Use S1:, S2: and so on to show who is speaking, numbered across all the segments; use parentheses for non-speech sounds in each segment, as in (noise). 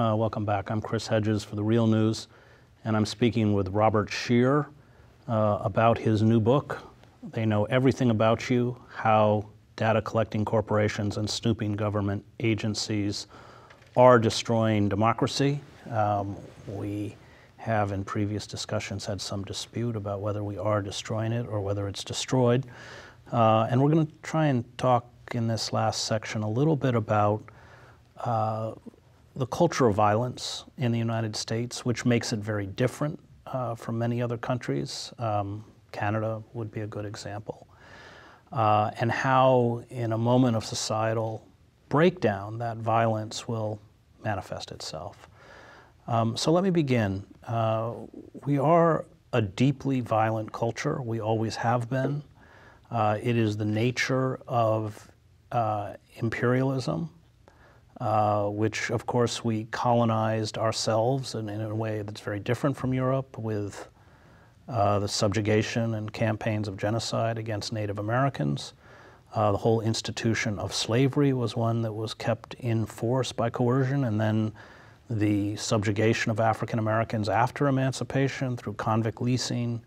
S1: Uh, welcome back. I'm Chris Hedges for The Real News, and I'm speaking with Robert Scheer uh, about his new book. They know everything about you, how data collecting corporations and snooping government agencies are destroying democracy. Um, we have in previous discussions had some dispute about whether we are destroying it or whether it's destroyed. Uh, and we're going to try and talk in this last section a little bit about uh, the culture of violence in the United States, which makes it very different uh, from many other countries. Um, Canada would be a good example. Uh, and how, in a moment of societal breakdown, that violence will manifest itself. Um, so let me begin. Uh, we are a deeply violent culture. We always have been. Uh, it is the nature of uh, imperialism, uh, which of course we colonized ourselves and in a way that's very different from Europe with uh, the subjugation and campaigns of genocide against Native Americans. Uh, the whole institution of slavery was one that was kept in force by coercion, and then the subjugation of African Americans after emancipation through convict leasing,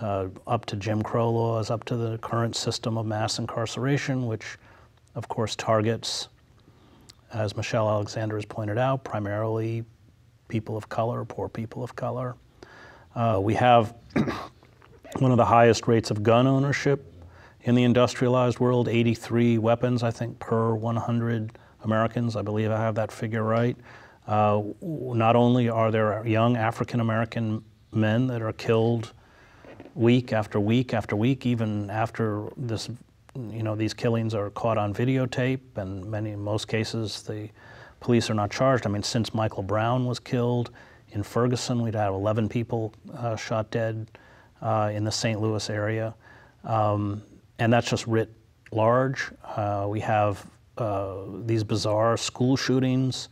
S1: uh, up to Jim Crow laws, up to the current system of mass incarceration, which of course targets, as Michelle Alexander has pointed out, primarily people of color, poor people of color. Uh, we have (clears throat) one of the highest rates of gun ownership in the industrialized world, 83 weapons, I think, per 100 Americans. I believe I have that figure right. Uh, not only are there young African American men that are killed week after week after week, even after this, you know, these killings are caught on videotape, and many, in most cases, the police are not charged. I mean, since Michael Brown was killed in Ferguson, we'd had 11 people uh, shot dead uh, in the St. Louis area, um, and that's just writ large. Uh, we have uh, these bizarre school shootings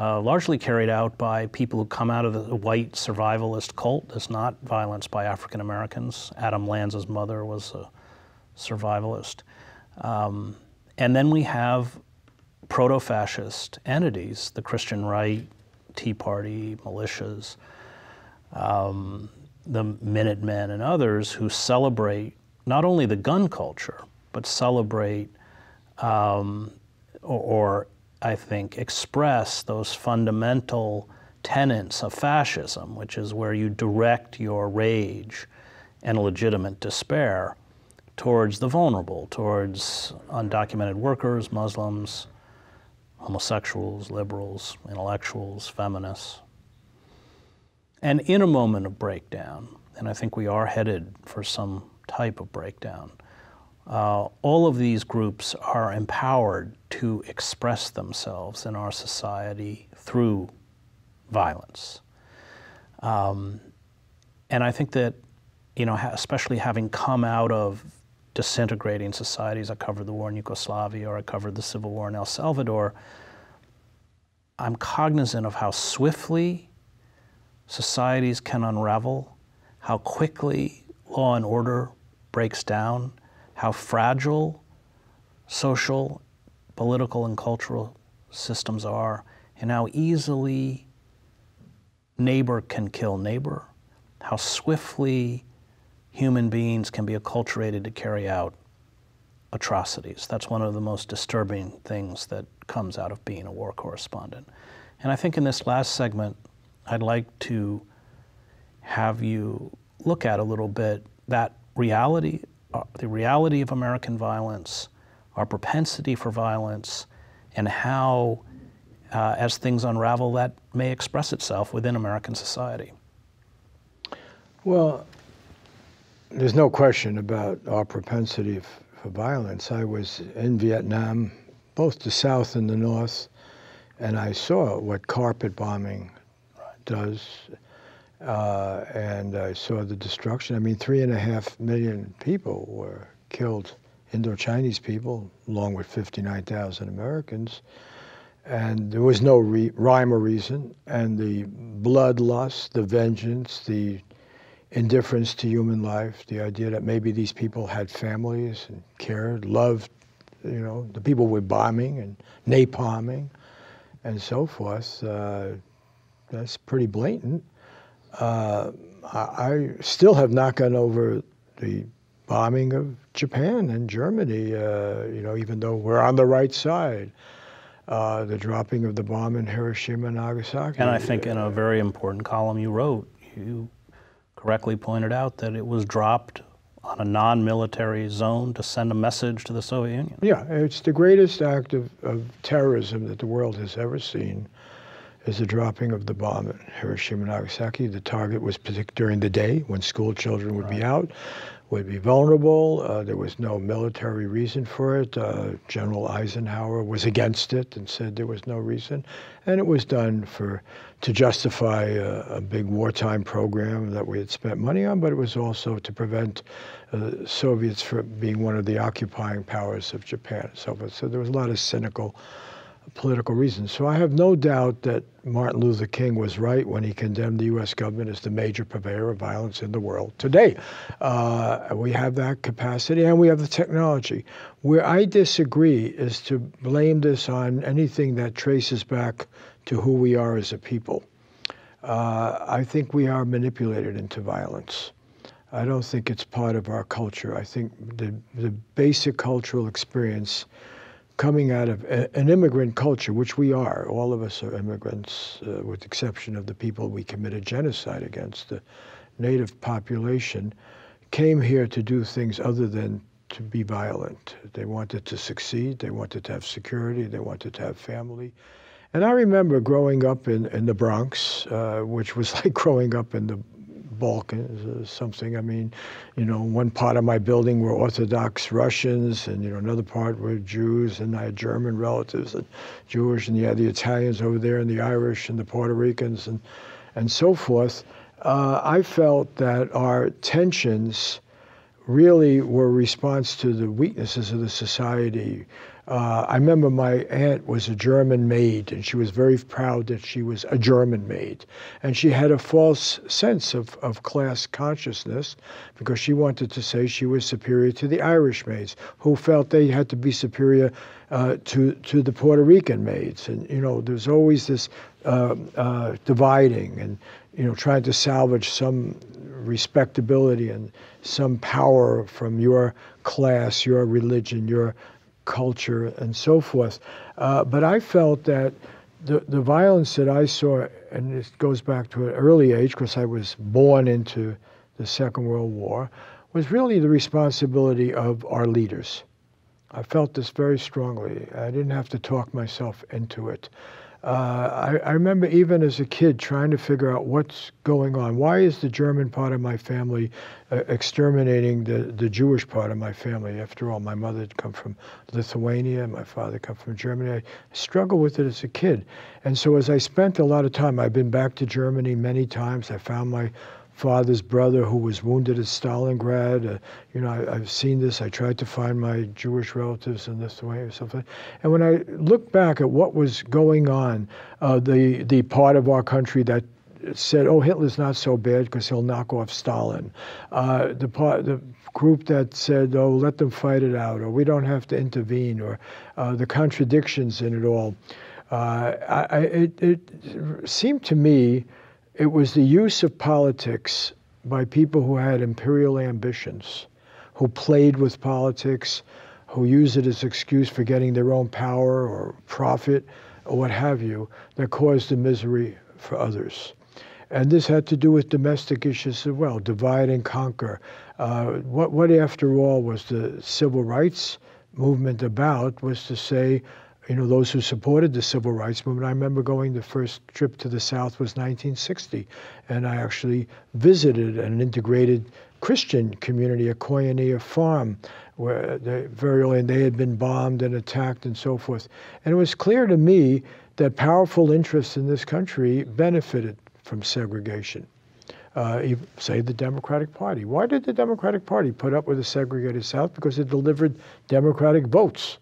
S1: uh, largely carried out by people who come out of the white survivalist cult. It's not violence by African Americans. Adam Lanza's mother was survivalist. Um, and then we have proto fascist entities, the Christian right, Tea Party, militias, um, the Minutemen, and others who celebrate not only the gun culture, but celebrate um, or, or I think, express those fundamental tenets of fascism, which is where you direct your rage and legitimate despair towards the vulnerable, towards undocumented workers, Muslims, homosexuals, liberals, intellectuals, feminists. And in a moment of breakdown, and I think we are headed for some type of breakdown, uh, all of these groups are empowered to express themselves in our society through violence. Um, and I think that, you know, especially having come out of disintegrating societies, I covered the war in Yugoslavia or I covered the civil war in El Salvador, I'm cognizant of how swiftly societies can unravel, how quickly law and order breaks down, how fragile social, political, and cultural systems are, and how easily neighbor can kill neighbor, how swiftly human beings can be acculturated to carry out atrocities. That's one of the most disturbing things that comes out of being a war correspondent. And I think in this last segment, I'd like to have you look at a little bit that reality uh, the reality of American violence, our propensity for violence, and how, uh, as things unravel, that may express itself within American society.
S2: Well, there's no question about our propensity for violence. I was in Vietnam, both the South and the North, and I saw what carpet bombing does uh, and I saw the destruction. I mean, three and a half million people were killed, Indo-Chinese people, along with 59,000 Americans. And there was no rhyme or reason. And the bloodlust, the vengeance, the indifference to human life, the idea that maybe these people had families and cared, loved, you know, the people were bombing and napalming. and so forth. Uh, that's pretty blatant. Uh, I, still have not gotten over the bombing of Japan and Germany, uh, you know, even though we're on the right side. Uh, the dropping of the bomb in Hiroshima and Nagasaki.
S1: And I think in a very important column you wrote, you correctly pointed out that it was dropped on a non-military zone to send a message to the Soviet Union.
S2: Yeah, it's the greatest act of, of terrorism that the world has ever seen is the dropping of the bomb at Hiroshima and Nagasaki. The target was during the day when school children would right. be out would be vulnerable. Uh, there was no military reason for it. Uh, General Eisenhower was against it and said there was no reason, and it was done for to justify a, a big wartime program that we had spent money on, but it was also to prevent uh, Soviets from being one of the occupying powers of Japan and so forth. So there was a lot of cynical political reasons. So I have no doubt that Martin Luther King was right when he condemned the U.S. government as the major purveyor of violence in the world. Today, uh, we have that capacity and we have the technology. Where I disagree is to blame this on anything that traces back to who we are as a people. Uh, I think we are manipulated into violence. I don't think it's part of our culture. I think the, the basic cultural experience coming out of an immigrant culture, which we are. All of us are immigrants, uh, with the exception of the people we committed genocide against. The native population came here to do things other than to be violent. They wanted to succeed. They wanted to have security. They wanted to have family. And I remember growing up in, in the Bronx, uh, which was (laughs) like growing up in the Balkans or something. I mean, you know, one part of my building were Orthodox Russians, and you know, another part were Jews, and I had German relatives and Jewish, and you had the Italians over there, and the Irish, and the Puerto Ricans, and and so forth. Uh, I felt that our tensions really were response to the weaknesses of the society. Uh, I remember my aunt was a German maid, and she was very proud that she was a German maid. And she had a false sense of, of class consciousness because she wanted to say she was superior to the Irish maids, who felt they had to be superior uh, to, to the Puerto Rican maids. And, you know, there's always this uh, uh dividing and, you know, trying to salvage some respectability and some power from your class, your religion, your culture, and so forth. Uh, but I felt that the, the violence that I saw, and it goes back to an early age because I was born into the Second World War, was really the responsibility of our leaders. I felt this very strongly. I didn't have to talk myself into it. Uh, I, I, remember even as a kid trying to figure out what's going on. Why is the German part of my family uh, exterminating the, the Jewish part of my family? After all, my mother had come from Lithuania, my father come from Germany. I struggled with it as a kid. And so as I spent a lot of time, I've been back to Germany many times. I found my father's brother who was wounded at Stalingrad. Uh, you know, I, have seen this. I tried to find my Jewish relatives in this way or something. And when I look back at what was going on, uh, the the part of our country that said, "Oh, Hitler's not so bad because he'll knock off Stalin," uh, the part the group that said, "Oh, let them fight it out," or "We don't have to intervene," or uh, the contradictions in it all. Uh, I, I, it, it seemed to me it was the use of politics by people who had imperial ambitions, who played with politics, who used it as excuse for getting their own power or profit or what have you, that caused the misery for others. And this had to do with domestic issues as well, divide and conquer. Uh, what, what, after all, was the civil rights movement about was to say, you know, those who supported the civil rights movement. I remember going the first trip to the South was 1960, and I actually visited an integrated Christian community, a Koinonia farm, where they, very early and they had been bombed and attacked and so forth. And it was clear to me that powerful interests in this country benefited from segregation. Uh, say the Democratic Party. Why did the Democratic Party put up with a segregated South? Because it delivered Democratic votes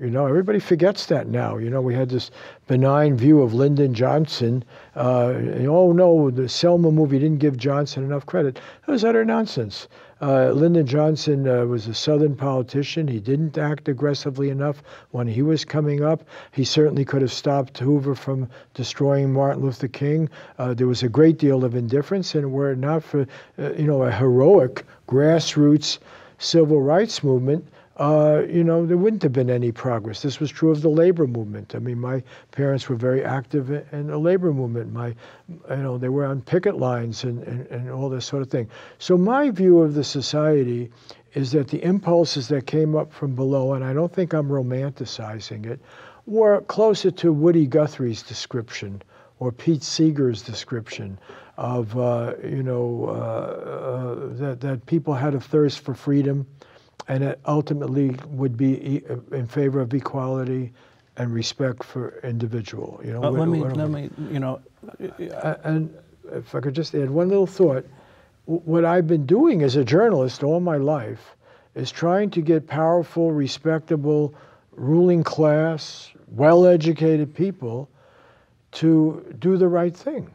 S2: You know, everybody forgets that now. You know, we had this benign view of Lyndon Johnson. Uh, and, oh no, the Selma movie didn't give Johnson enough credit. That was utter nonsense. Uh, Lyndon Johnson uh, was a Southern politician. He didn't act aggressively enough when he was coming up. He certainly could have stopped Hoover from destroying Martin Luther King. Uh, there was a great deal of indifference, and were it not for, uh, you know, a heroic grassroots civil rights movement, uh, you know, there wouldn't have been any progress. This was true of the labor movement. I mean, my parents were very active in the labor movement. My, you know, they were on picket lines and, and, and all this sort of thing. So my view of the society is that the impulses that came up from below, and I don't think I'm romanticizing it, were closer to Woody Guthrie's description or Pete Seeger's description of, uh, you know, uh, uh, that, that people had a thirst for freedom and it ultimately would be in favor of equality and respect for individual. You know, uh,
S1: let me, let me, you know,
S2: and if I could just add one little thought, what I've been doing as a journalist all my life is trying to get powerful, respectable, ruling class, well-educated people to do the right thing.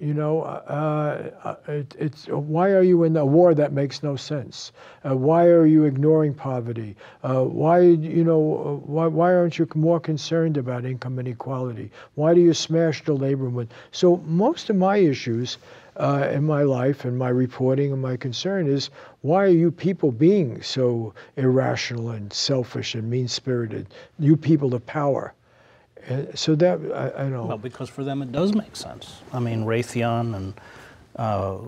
S2: You know, uh, uh, it, it's why are you in a war that makes no sense? Uh, why are you ignoring poverty? Uh, why, you know, uh, why, why aren't you more concerned about income inequality? Why do you smash the labor movement? So most of my issues uh, in my life and my reporting and my concern is why are you people being so irrational and selfish and mean-spirited? You people of power. And so that I, I know.
S1: Well, because for them it does make sense. I mean, Raytheon and uh,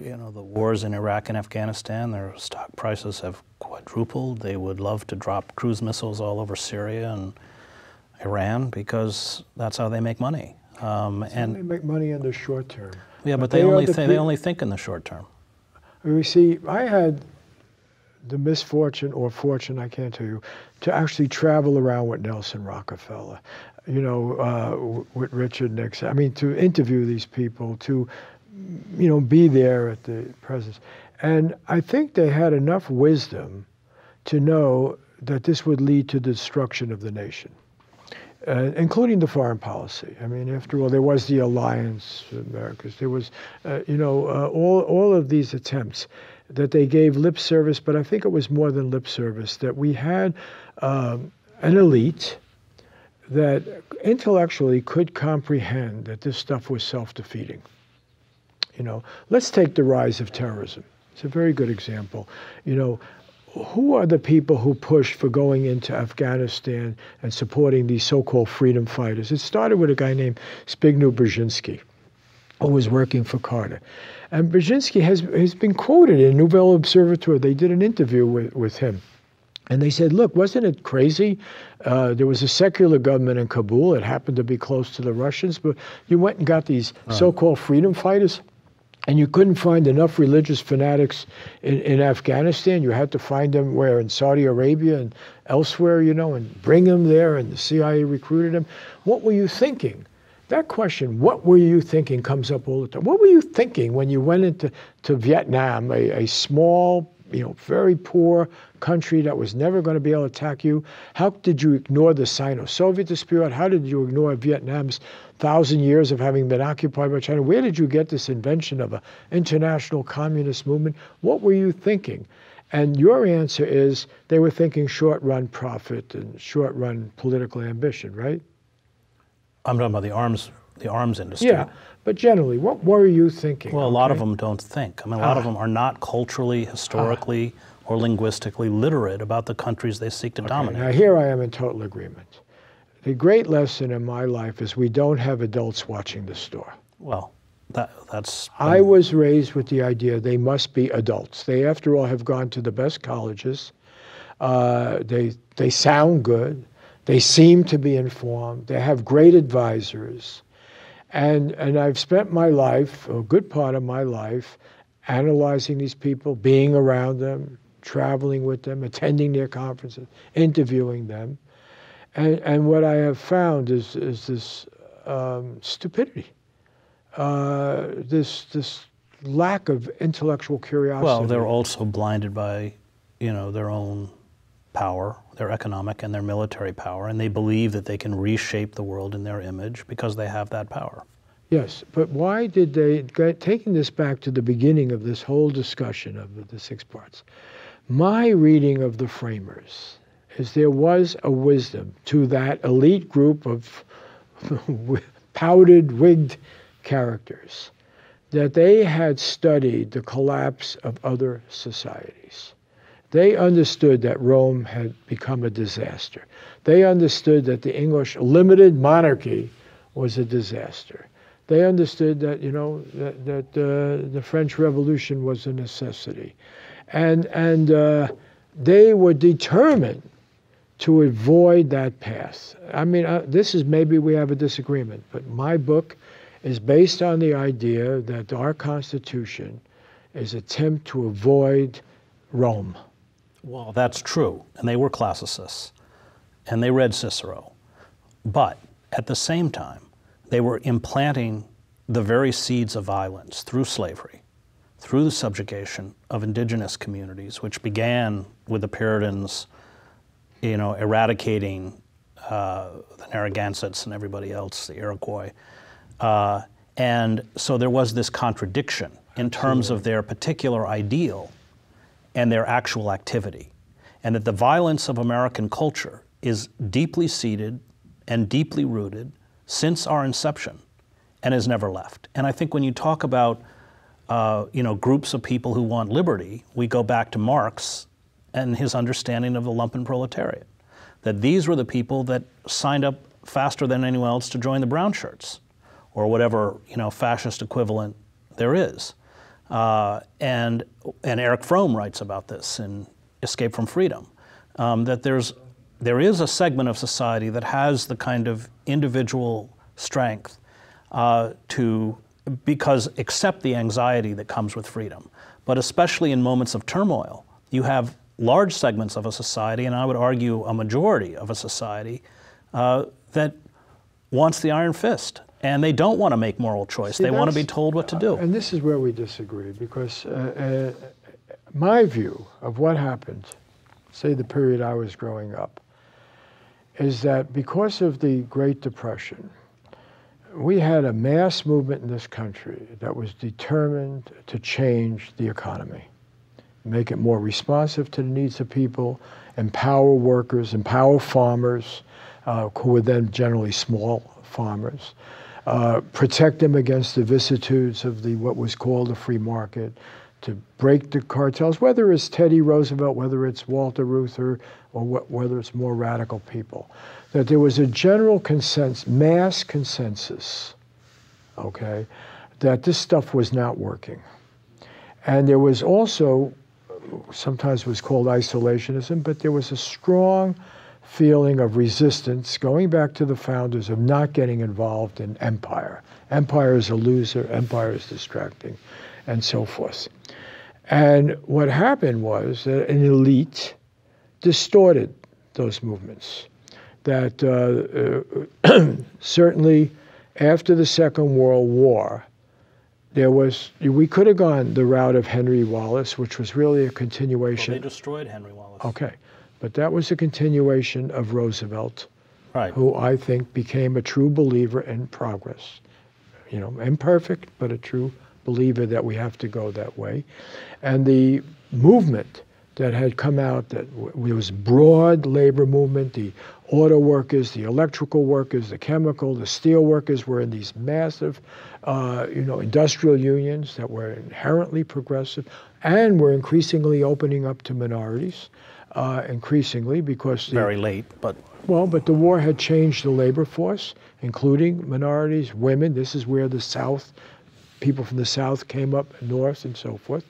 S1: you know the wars in Iraq and Afghanistan, their stock prices have quadrupled. They would love to drop cruise missiles all over Syria and Iran because that's how they make money.
S2: Um, and they make money in the short term.
S1: Yeah, but, but they, they only the th- they only think in the short term.
S2: We see, I had the misfortune or fortune, I can't tell you, to actually travel around with Nelson Rockefeller, you know, uh, with Richard Nixon. I mean, to interview these people, to, you know, be there at the presence. And I think they had enough wisdom to know that this would lead to the destruction of the nation. Uh, including the foreign policy. I mean, after all, there was the alliance, Americas. There was, uh, you know, uh, all all of these attempts, that they gave lip service, but I think it was more than lip service, that we had um, an elite that intellectually could comprehend that this stuff was self-defeating. You know, let's take the rise of terrorism. It's a very good example. You know, who are the people who pushed for going into Afghanistan and supporting these so-called freedom fighters? It started with a guy named Zbigniew Brzezinski, who was working for Carter. And Brzezinski has, has been quoted in Nouvelle Observateur. They did an interview with, with him. And they said, look, wasn't it crazy? Uh, there was a secular government in Kabul. It happened to be close to the Russians, but you went and got these so called freedom fighters, and you couldn't find enough religious fanatics in, in Afghanistan. You had to find them where? In Saudi Arabia and elsewhere, you know, and bring them there, and the CIA recruited them. What were you thinking? That question, what were you thinking, comes up all the time. What were you thinking when you went into to Vietnam, a, a small, you know, very poor country that was never going to be able to attack you? How did you ignore the Sino-Soviet dispute? How did you ignore Vietnam's thousand years of having been occupied by China? Where did you get this invention of an international communist movement? What were you thinking? And your answer is they were thinking short-run profit and short-run political ambition, right?
S1: I'm talking about the arms, the arms industry.
S2: Yeah, but generally, what were you thinking?
S1: Well, a lot of them don't think. I mean, a lot ah. of them are not culturally, historically, ah. or linguistically literate about the countries they seek to
S2: okay,
S1: dominate.
S2: Now, here I am in total agreement. The great lesson in my life is we don't have adults watching the store.
S1: Well, that, that's.
S2: I was raised with the idea they must be adults. They, after all, have gone to the best colleges. Uh, they they sound good. They seem to be informed. They have great advisors. And, and I've spent my life, a good part of my life, analyzing these people, being around them, traveling with them, attending their conferences, interviewing them. And, and what I have found is, is this um, stupidity, uh, this, this lack of intellectual curiosity.
S1: Well, they're also blinded by, you know, their own power, their economic and their military power, and they believe that they can reshape the world in their image because they have that power.
S2: Yes, but why did they, taking this back to the beginning of this whole discussion of the six parts, my reading of the framers is there was a wisdom to that elite group of (laughs) powdered, wigged characters that they had studied the collapse of other societies. They understood that Rome had become a disaster. They understood that the English limited monarchy was a disaster. They understood that, you know, that, that uh, the French Revolution was a necessity. And, and uh, they were determined to avoid that path. I mean, uh, this is maybe we have a disagreement, but my book is based on the idea that our Constitution is attempt to avoid Rome.
S1: Well, that's true, and they were classicists, and they read Cicero. But at the same time, they were implanting the very seeds of violence through slavery, through the subjugation of indigenous communities, which began with the Puritans, you know, eradicating uh, the Narragansetts and everybody else, the Iroquois. Uh, and so there was this contradiction in terms of their particular ideal and their actual activity. And that the violence of American culture is deeply seated and deeply rooted since our inception and has never left. And I think when you talk about uh, you know, groups of people who want liberty, we go back to Marx and his understanding of the lumpen proletariat. That these were the people that signed up faster than anyone else to join the brown shirts or whatever you know, fascist equivalent there is. Uh, and, and Erich Fromm writes about this in Escape from Freedom, um, that there's, there is a segment of society that has the kind of individual strength uh, to, because accept the anxiety that comes with freedom. But especially in moments of turmoil, you have large segments of a society, and I would argue a majority of a society, uh, that wants the iron fist and they don't want to make moral choice. See, they want to be told what to do.
S2: And this is where we disagree because uh, uh, my view of what happened, say the period I was growing up, is that because of the Great Depression, we had a mass movement in this country that was determined to change the economy, make it more responsive to the needs of people, empower workers, empower farmers, uh, who were then generally small farmers, uh, protect them against the vicissitudes of the what was called the free market, to break the cartels, whether it's Teddy Roosevelt, whether it's Walter Reuther, or wh whether it's more radical people, that there was a general consensus, mass consensus, okay, that this stuff was not working. And there was also, sometimes it was called isolationism, but there was a strong feeling of resistance, going back to the founders, of not getting involved in empire. Empire is a loser, empire is distracting, and so forth. And what happened was that an elite distorted those movements. That uh, uh, (clears throat) certainly after the Second World War, there was we could have gone the route of Henry Wallace, which was really a continuation.
S1: Well, they destroyed Henry Wallace.
S2: Okay, but that was a continuation of Roosevelt,
S1: right.
S2: who I think became a true believer in progress. You know, imperfect, but a true believer that we have to go that way. And the movement that had come out that there was broad labor movement, the auto workers, the electrical workers, the chemical, the steel workers were in these massive, uh, you know, industrial unions that were inherently progressive and were increasingly opening up to minorities uh, increasingly because the,
S1: very late, but
S2: well, but the war had changed the labor force, including minorities, women. This is where the South, people from the South came up north and so forth,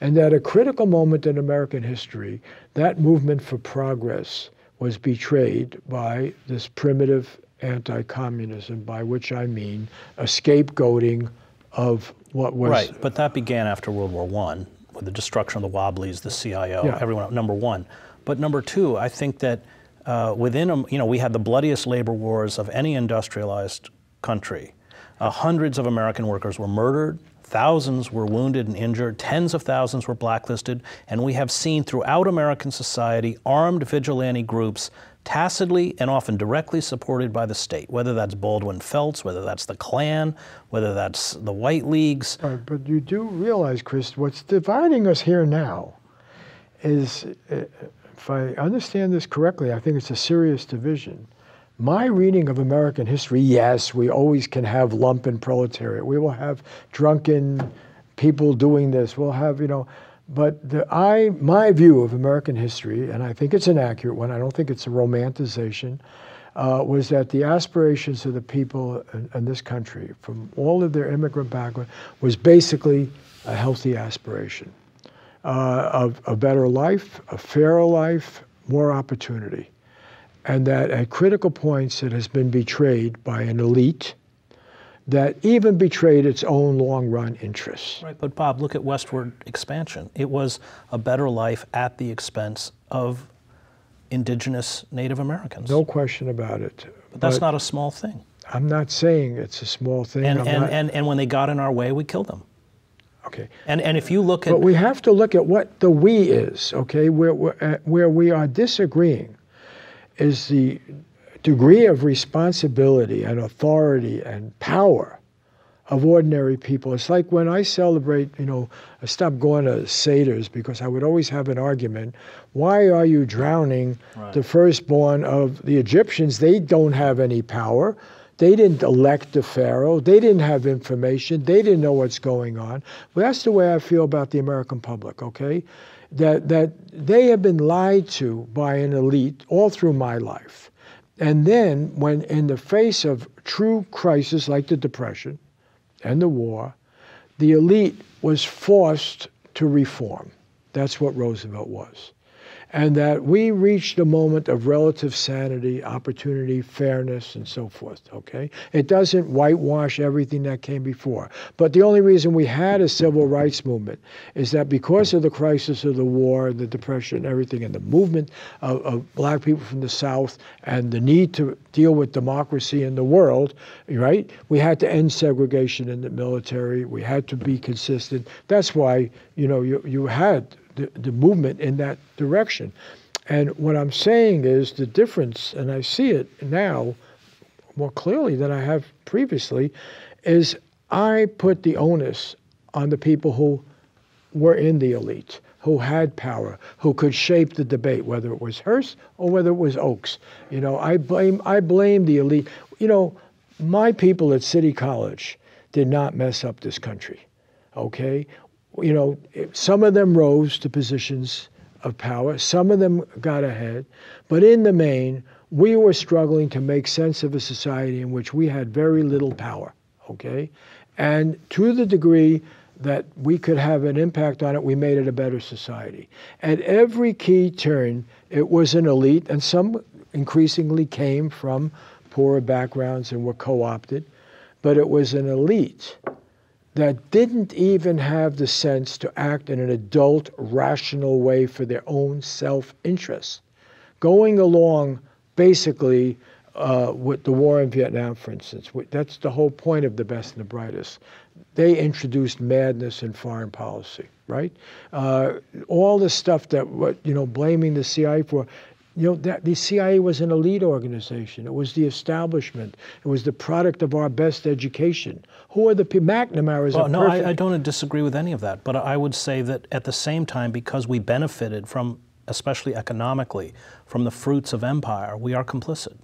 S2: and at a critical moment in American history, that movement for progress was betrayed by this primitive anti-communism, by which I mean a scapegoating of what was
S1: right. But that began after World War One with the destruction of the Wobblies, the CIO, yeah. everyone, number one. But number two, I think that uh, within, a, you know, we had the bloodiest labor wars of any industrialized country. Uh, hundreds of American workers were murdered, Thousands were wounded and injured, tens of thousands were blacklisted, and we have seen throughout American society armed vigilante groups tacitly and often directly supported by the state, whether that's Baldwin Felts, whether that's the Klan, whether that's the White Leagues.
S2: Right, but you do realize, Chris, what's dividing us here now is, uh, if I understand this correctly, I think it's a serious division. My reading of American history, yes, we always can have lumpen proletariat. We will have drunken people doing this. We'll have, you know, but the, I, my view of American history, and I think it's an accurate one, I don't think it's a romanticization, uh, was that the aspirations of the people in, in, this country, from all of their immigrant background, was basically a healthy aspiration Uh, of a better life, a fairer life, more opportunity and that at critical points it has been betrayed by an elite that even betrayed its own long run interests.
S1: Right, but Bob, look at westward expansion. It was a better life at the expense of indigenous Native Americans.
S2: No question about it.
S1: But that's but not a small thing.
S2: I'm not saying it's a small thing.
S1: And, and,
S2: not...
S1: and, and when they got in our way, we killed them.
S2: Okay.
S1: And, and if you look at.
S2: But we have to look at what the we is, okay, where, where, uh, where we are disagreeing is the degree of responsibility and authority and power of ordinary people. It's like when I celebrate, you know, I stopped going to Seder's because I would always have an argument. Why are you drowning right. the firstborn of the Egyptians? They don't have any power. They didn't elect the Pharaoh. They didn't have information. They didn't know what's going on. Well, that's the way I feel about the American public, okay? that, that they have been lied to by an elite all through my life. And then, when in the face of true crisis like the Depression and the war, the elite was forced to reform. That's what Roosevelt was and that we reached a moment of relative sanity, opportunity, fairness, and so forth. Okay? It doesn't whitewash everything that came before. But the only reason we had a civil rights movement is that because of the crisis of the war, the depression, everything, and the movement of, of black people from the South and the need to deal with democracy in the world, right? We had to end segregation in the military. We had to be consistent. That's why, you know, you, you had the, the movement in that direction. And what I'm saying is the difference, and I see it now more clearly than I have previously, is I put the onus on the people who were in the elite, who had power, who could shape the debate, whether it was Hearst or whether it was Oakes. You know, I blame I blame the elite. You know, my people at City College did not mess up this country. Okay, you know, some of them rose to positions of power, some of them got ahead, but in the main, we were struggling to make sense of a society in which we had very little power, okay? And to the degree that we could have an impact on it, we made it a better society. At every key turn, it was an elite, and some increasingly came from poorer backgrounds and were co opted, but it was an elite that didn't even have the sense to act in an adult, rational way for their own self interest. Going along basically uh, with the war in Vietnam, for instance, that's the whole point of the best and the brightest. They introduced madness in foreign policy, right? Uh, all the stuff that, what you know, blaming the CIA for, you know, that the CIA was an elite organization. It was the establishment. It was the product of our best education. Who are the people? McNamara is
S1: well, no, I, I don't disagree with any of that. But I would say that at the same time, because we benefited from, especially economically, from the fruits of empire, we are complicit.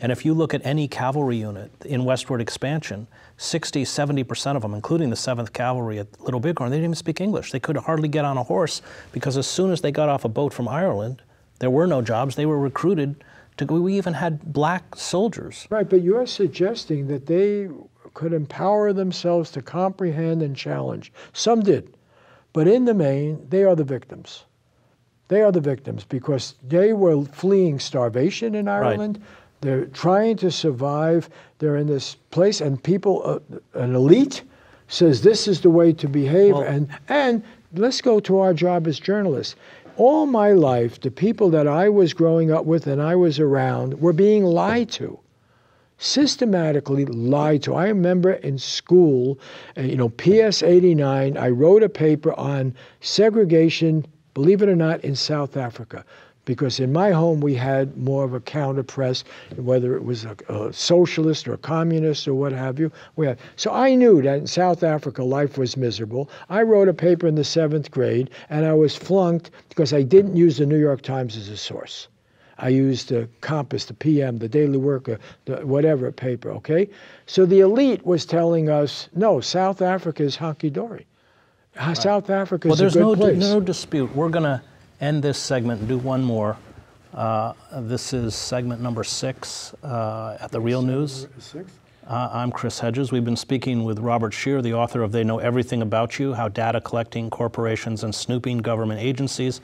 S1: And if you look at any cavalry unit in westward expansion, 60, 70% of them, including the 7th Cavalry at Little Bighorn, they didn't even speak English. They could hardly get on a horse because as soon as they got off a boat from Ireland, there were no jobs. They were recruited to go. We even had black soldiers.
S2: Right, but you're suggesting that they could empower themselves to comprehend and challenge. Some did. But in the main, they are the victims. They are the victims because they were fleeing starvation in Ireland. Right. They're trying to survive. They're in this place, and people, uh, an elite, says this is the way to behave. Well, and and let's go to our job as journalists all my life, the people that I was growing up with and I was around were being lied to. Systematically lied to. I remember in school, uh, you know, PS 89, I wrote a paper on segregation, believe it or not, in South Africa. Because in my home, we had more of a counter press, whether it was a, a socialist or a communist or what have you. We had, so I knew that in South Africa, life was miserable. I wrote a paper in the seventh grade, and I was flunked because I didn't use the New York Times as a source. I used the Compass, the PM, the Daily Worker, the whatever paper, okay? So the elite was telling us, no, South Africa is hunky dory. Right. South Africa is
S1: well, there's
S2: a good
S1: no,
S2: place.
S1: no dispute. We're going to end this segment and do one more. Uh, this is segment number six uh, at the Real News. Uh, I'm Chris Hedges. We've been speaking with Robert Scheer, the author of They Know Everything About You How Data Collecting Corporations and Snooping Government Agencies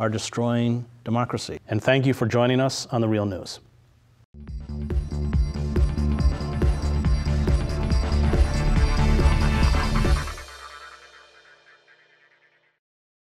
S1: Are Destroying Democracy. And thank you for joining us on The Real News.